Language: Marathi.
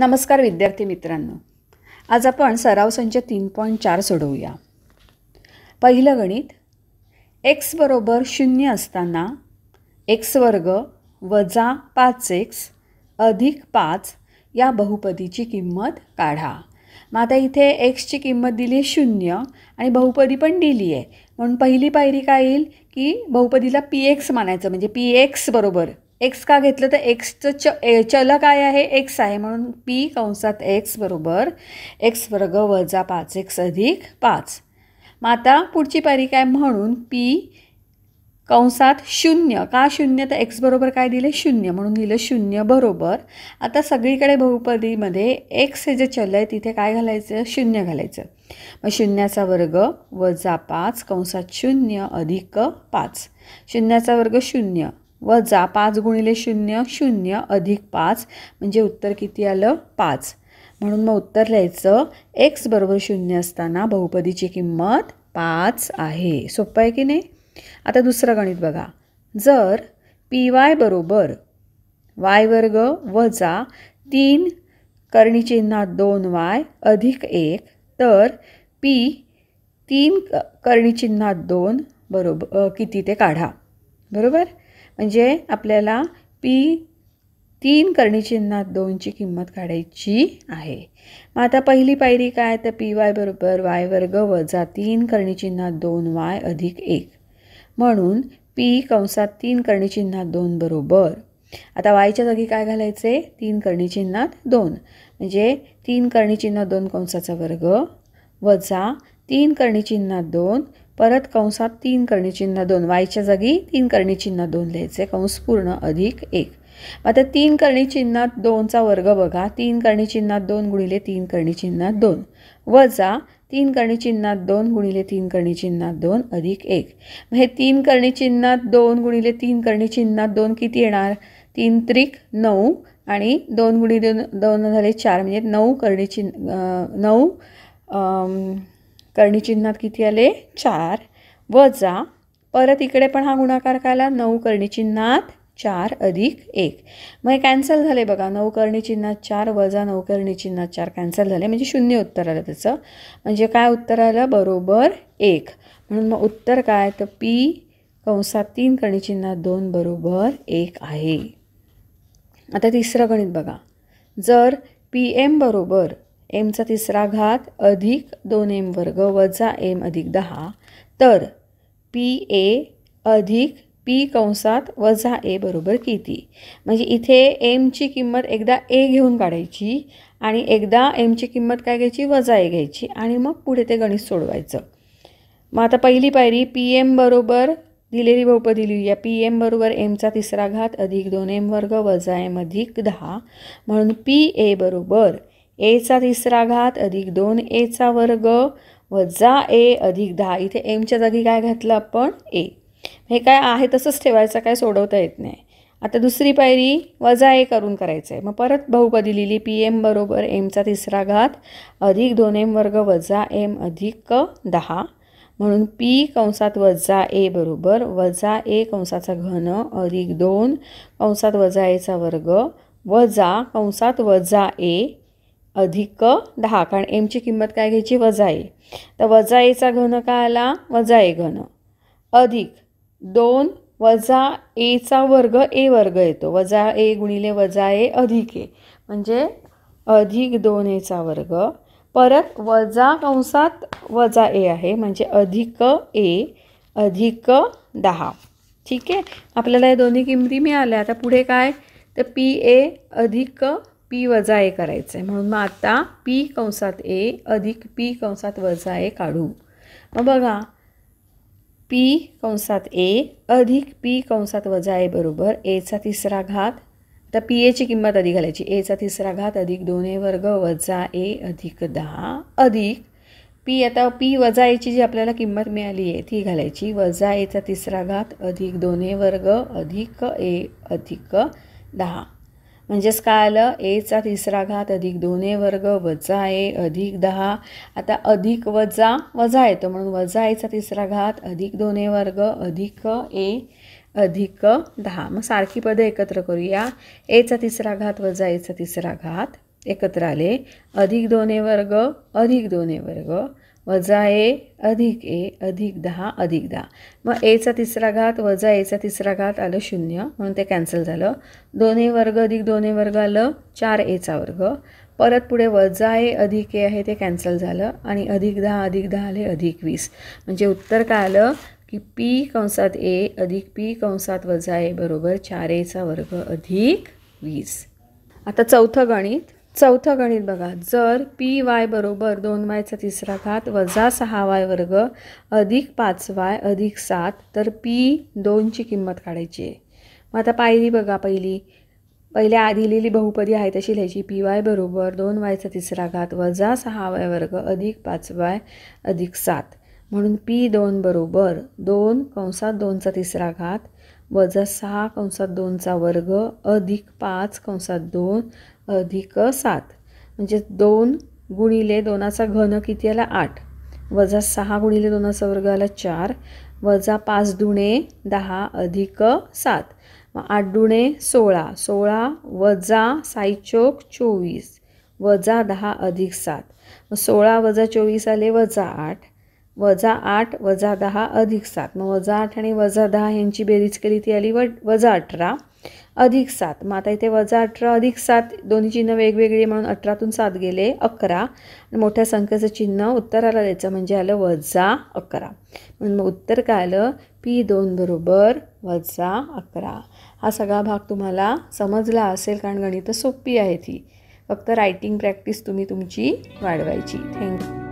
नमस्कार विद्यार्थी मित्रांनो. आज आपण सराव संच तीन पॉईंट चार सोडवूया. पहिलं गणित एक्स बरोबर शून्य असताना एक्स वर्ग वजा पाच एक्स अधिक पाच या बहुपदीची किंमत काढा. मग आता इथे एक्सची किंमत दिली आहे शून्य आणि बहुपदी पण दिली आहे. म्हणून पहिली पायरी काय येईल? की बहुपदीला पी एक्स मानायचं म्हणजे पी एक्स बरोबर एक्स का घेतलं तर एक्सचं च ए चल काय आहे एक्स आहे. म्हणून पी कंसात एक्स बरोबर एक्स वर्ग वजा पाच एक्स अधिक पाच. मग आता पुढची पायरी काय? म्हणून पी कंसात शून्य. का शून्य? तर एक्स बरोबर काय दिले? शून्य. म्हणून दिलं शून्य बरोबर. आता सगळीकडे बहुपदीमध्ये एक्स हे जे चल आहे तिथे काय घालायचं? शून्य घालायचं. मग शून्याचा वर्ग वजा पाच कंसात शून्य अधिक पाच. शून्याचा वर्ग शून्य. वजा पाच गुणिले शून्य शून्य अधिक पाच म्हणजे उत्तर किती आलं? पाच. म्हणून मग उत्तर लिहायचं एक्स बरोबर शून्य असताना बहुपदीची किंमत पाच आहे. सोपं आहे की नाही? आता दुसरं गणित बघा. जर पी वाय बरोबर वाय वर्ग वजा तीन कर्णीचिन्हात दोन वाय अधिक एक तर पी तीन क कर्णीचिन्हात दोन बरोबर किती ते काढा. बरोबर? म्हणजे आपल्याला पी तीन कर्णीचिन्हात दोनची किंमत काढायची आहे. मग आता पहिली पायरी काय? तर पी वाय बरोबर वाय वर्ग वजा तीन कर्णीचिन्हात दोन वाय अधिक एक. म्हणून पी कंसात तीन कर्णीचिन्हात दोन बरोबर. आता वायच्या जागी काय घालायचे? तीन कर्णीचिन्हात दोन. म्हणजे तीन कर्णीचिन्हात दोन कंसाचा वर्ग वजा तीन कर्णीचिन्हात दोन परत कंसात तीन कर्णीचिन्ह दोन. वायच्या जागी तीन कर्णीचिन्ह दोन लिहायचे. कंस पूर्ण अधिक एक. आता तीन कर्णीचिन्हात दोनचा वर्ग बघा. तीन कर्णीचिन्हात दोन गुणिले तीन कर्णीचिन्हात दोन. वजा तीन कर्णीचिन्हात दोन गुणिले तीन कर्णीचिन्हात दोन अधिक एक. मग हे तीन कर्णीचिन्हात दोन गुणिले तीन कर्णीचिन्हात दोन किती येणार? तीन त्रिक नऊ आणि दोन गुणिले दोन झाले चार. म्हणजे नऊ कर्णीचिन्ह नऊ कर्णीचिन्हात किती आले? चार. वजा परत इकडे पण हा गुणाकार काय आला नऊ कर्णीचिन्हात चार अधिक एक. मग हे कॅन्सल झाले बघा नऊ कर्णीचिन्हात चार वजा नऊ कर्णीचिन्हात चार कॅन्सल झाले. म्हणजे शून्य उत्तर आलं त्याचं. म्हणजे काय उत्तर आलं? बरोबर एक. म्हणून मग उत्तर काय? तर पी कंसात तीन कर्णीचिन्हात दोन बरोबर एक आहे. आता तिसरं गणित बघा. जर पी एम बरोबर एमचा तिसरा घात अधिक दोन एम वर्ग वजा एम अधिक दहा. तर पी ए अधिक पी कंसात वजा ए बरोबर किती? म्हणजे इथे एमची किंमत एकदा ए घेऊन काढायची आणि एकदा एमची किंमत काय घ्यायची? वजा ए घ्यायची आणि मग पुढे ते गणित सोडवायचं. मग आता पहिली पायरी पी एम बरोबर दिलेली बहुपदी लिहूया. पी एम बरोबर एमचा तिसरा घात अधिक दोन एम वर्ग वजा एम अधिक दहा. म्हणून पी ए बरोबर एचा तिसरा घात अधिक दोन एचा वर्ग वजा ए अधिक दहा. इथे एमच्या जागी काय घातलं आपण? ए हे काय आहे? तसंच ठेवायचं काय सोडवता येत नाही. आता दुसरी पायरी वजा ए करून करायचं आहे मग परत बहुपदी लिहिली पी एम बरोबर एमचा तिसरा घात अधिक दोन एम वर्ग वजा एम अधिक दहा. म्हणून पी कंसात वजा ए बरोबर वजा ए कंसाचा घन अधिक दोन कंसात वजा एचा वर्ग वजा कंसात वजा ए अधिक दहा कारण एमची किंमत काय घ्यायची? वजा ए तर वजा एचा घन काय आला? वजा ए घन. अधिक दोन वजा एचा वर्ग ए वर्ग येतो. वजा ए गुणिले वजा ए अधिक ए म्हणजे अधिक दोन एचा वर्ग. परत वजा कंसात वजा ए आहे. म्हणजे अधिक ए अधिक दहा. ठीक आहे? आपल्याला या दोन्ही किमती मिळाल्या. आता पुढे काय? तर पी ए अधिक पी वजा ए करायचं आहे म्हणून मग आता पी कंसात ए अधिक पी कंसात वजा ए काढू. मग बघा पी कंसात ए अधिक पी कंसात वजा ए बरोबर एचा तिसरा घात. तर पी एची किंमत अधिक घालायची. एचा तिसरा घात अधिक दोन ए वर्ग वजा ए अधिक दहा अधिक पी. आता पी वजा एची जी आपल्याला किंमत मिळाली आहे ती घालायची. वजा एचा तिसरा घात अधिक दोन ए वर्ग अधिक ए अधिक दहा. म्हणजेच काय आलं एचा तिसरा घात अधिक दोन ए वर्ग वजा ए अधिक दहा. आता अधिक वजा वजा येतो म्हणून वजा एचा तिसरा घात अधिक दोन ए वर्ग अधिक ए अधिक दहा. मग सारखी पदं एकत्र करूया. एचा तिसरा घात वजा एचा तिसरा घात एकत्र आले. अधिक दोन ए वर्ग अधिक दोन ए वर्ग वजा ए अधिक ए अधिक दहा अधिक दहा. मग एचा तिसरा घात वजा एचा तिसरा घात आलं शून्य म्हणून ते कॅन्सल झालं. दोन्ही वर्ग अधिक दोन्ही वर्ग आलं चार एचा वर्ग. परत पुढे वजा ए अधिक ए आहे ते कॅन्सल झालं आणि अधिक दहा अधिक दहा आले अधिक वीस. म्हणजे उत्तर काय आलं? की पी कंसात ए अधिक पी कंसात वजा ए बरोबर चार एचा वर्ग अधिक वीस. आता चौथं गणित. चौथं गणित बघा. जर पी वाय बरोबर दोन वायचा तिसरा घात वजा सहा वाय वर्ग अधिक पाच वाय अधिक सात तर पी दोनची किंमत काढायची आहे. मग आता पायरी बघा पहिली. पहिल्या आधी लिहिली बहुपदी आहे तशी लिहायची. पी वाय बरोबर दोन वायचा तिसरा घात वजा सहा वाय वर्ग अधिक पाच वाय अधिक सात. म्हणून पी दोन बरोबर दोन कंसात दोनचा तिसरा घात वजा सहा कंसात दोनचा वर्ग अधिक पाच कंसात दोन अधिक सात. म्हणजे दोन गुणिले दोनाचा घन किती आला? आठ. वजा सहा गुणिले दोनाचा वर्ग आला चार. वजा पाच दुणे दहा अधिक सात. मग आठ दुणे सोळा. सोळा वजा साईचोक चोवीस. वजा दहा अधिक सात. मग सोळा वजा चोवीस आले वजा आठ. वजा आठ वजा दहा अधिक सात. मग वजा आठ आणि वजा दहा यांची बेरीज केली ती आली व वजा अठरा. अधिक सात. मग आता इथे वजा अठरा अधिक सात दोन्ही चिन्ह वेगवेगळी म्हणून अठरातून सात गेले अकरा. मोठ्या संख्येचं चिन्ह उत्तराला द्यायचं म्हणजे आलं वजा अकरा. म्हणून मग उत्तर काय आलं? पी दोन बरोबर वजा अकरा. हा सगळा भाग तुम्हाला समजला असेल कारण गणितं सोपी आहे ती फक्त रायटिंग प्रॅक्टिस तुम्ही तुमची वाढवायची. थँक्यू